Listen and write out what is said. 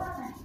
Exatamente.